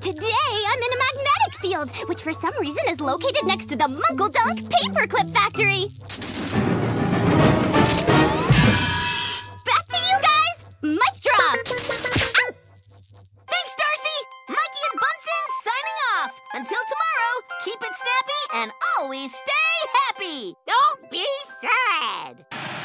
Today, I'm in a magnetic field, which for some reason is located next to the Muckledunk Paperclip Factory. Back to you guys! Mic drop! Thanks, Darcy! Mikey and Bunsen signing off. Until tomorrow, keep it snappy and always stay happy! Don't be sad!